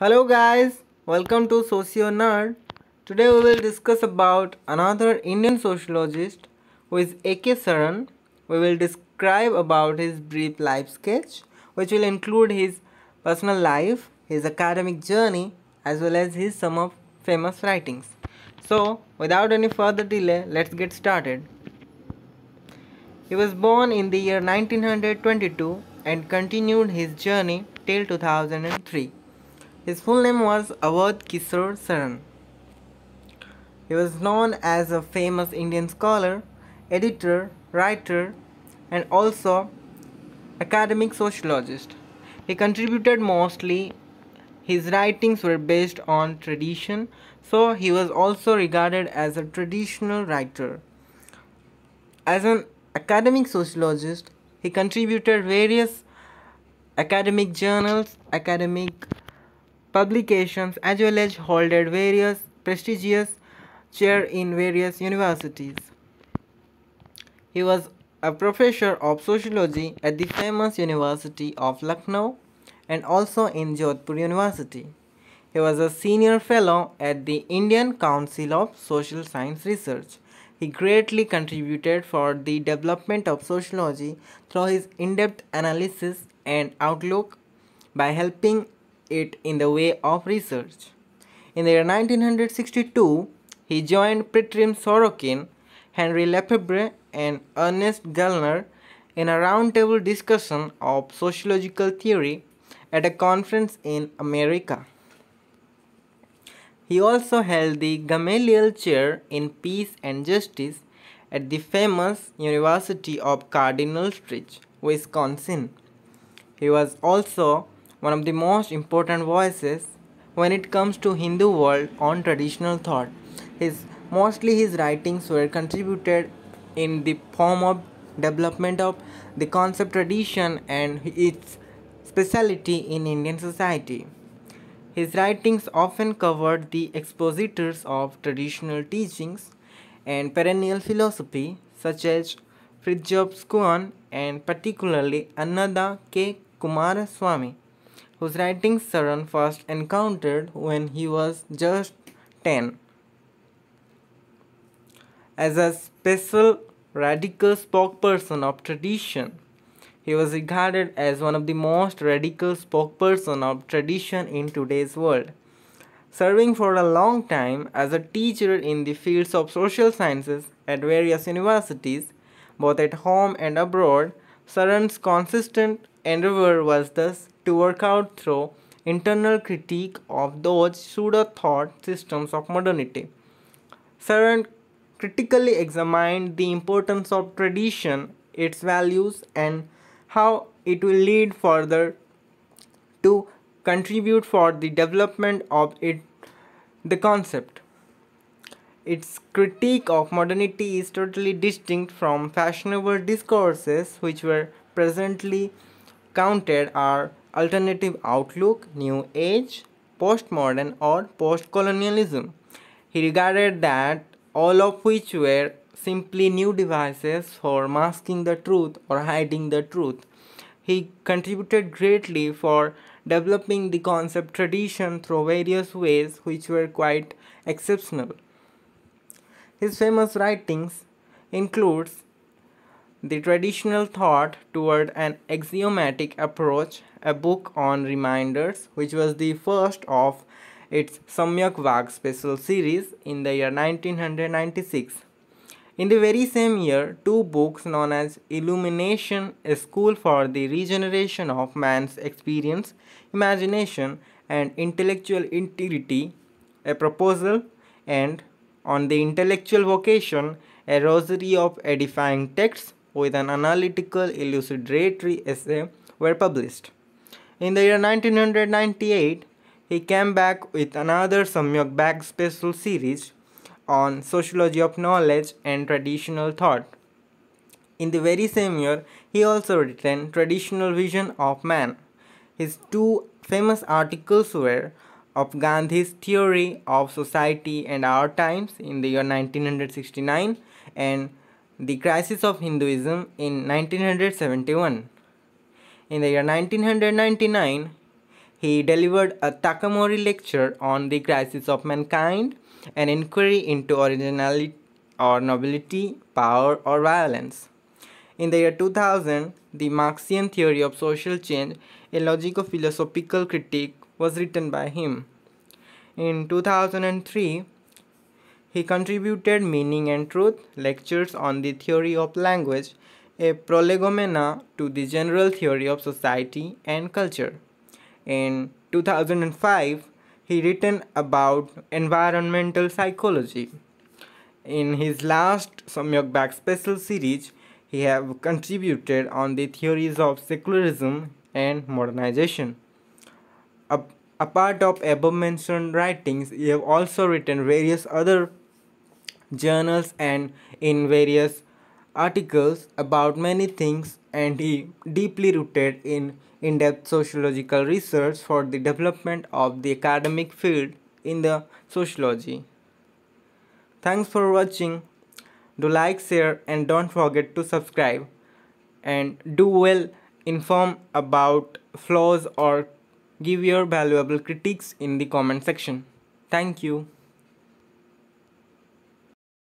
Hello guys, welcome to Socio Nerd. Today we will discuss about another Indian sociologist who is A.K. Saran. We will describe about his brief life sketch which will include his personal life, his academic journey as well as his some of famous writings. So without any further delay, let's get started. He was born in the year 1922 and continued his journey till 2003. His full name was Awadh Kishore Saran. He was known as a famous Indian scholar, editor, writer, and also academic sociologist. He contributed mostly his writings were based on tradition, so he was also regarded as a traditional writer. As an academic sociologist, he contributed various academic journals, academic publications as well as holded various prestigious chair in various universities. He was a professor of sociology at the famous University of Lucknow and also in Jodhpur University. He was a senior fellow at the Indian Council of Social Science Research. He greatly contributed for the development of sociology through his in-depth analysis and outlook by helping it in the way of research. In the year 1962, he joined Pitirim Sorokin, Henri Lefebvre, and Ernest Gellner in a roundtable discussion of sociological theory at a conference in America. He also held the Gamaliel Chair in Peace and Justice at the famous University of Cardinal Stritch, Wisconsin. He was also one of the most important voices when it comes to Hindu world on traditional thought. His mostly his writings were contributed in the form of development of the concept tradition and its speciality in Indian society. His writings often covered the expositors of traditional teachings and perennial philosophy such as Frithjof Schuon and particularly Ananda K. Coomaraswamy whose writings Saran first encountered when he was just 10. As a special radical spokesperson of tradition, he was regarded as one of the most radical spokesperson of tradition in today's world. Serving for a long time as a teacher in the fields of social sciences at various universities, both at home and abroad, Saran's consistent endeavor was thus to work out through internal critique of those pseudo-thought systems of modernity. Saran critically examined the importance of tradition, its values, and how it will lead further to contribute for the development of it, the concept. Its critique of modernity is totally distinct from fashionable discourses which were presently counted are alternative outlook, new age, postmodern or postcolonialism. He regarded that all of which were simply new devices for masking the truth or hiding the truth. He contributed greatly for developing the concept tradition through various ways which were quite exceptional. His famous writings includes the traditional thought toward an axiomatic approach, a book on reminders, which was the first of its Samyak Vak special series in the year 1996. In the very same year, two books known as Illumination, a school for the regeneration of man's experience, imagination, and intellectual integrity, a proposal, and on the intellectual vocation, a rosary of edifying texts with an analytical elucidatory essay were published. In the year 1998, he came back with another Samyak Vak special series on sociology of knowledge and traditional thought. In the very same year, he also written Traditional Vision of Man. His two famous articles were of Gandhi's Theory of Society and Our Times in the year 1969 and the Crisis of Hinduism in 1971. In the year 1999, He delivered a Takamori lecture on the crisis of mankind, an inquiry into originality or nobility, power or violence. In the year 2000, the Marxian theory of social change, a logico-philosophical critique, was written by him. In 2003, he contributed Meaning and Truth, lectures on the theory of language, a prolegomena to the general theory of society and culture. In 2005, he written about environmental psychology. In his last Samyak Vak special series, he have contributed on the theories of secularism and modernization. Apart of above mentioned writings, he have also written various other journals and in various articles about many things and he deeply rooted in in-depth sociological research for the development of the academic field in the sociology. Thanks for watching. Do like, share and don't forget to subscribe and do well inform about flaws or give your valuable critiques in the comment section. Thank you.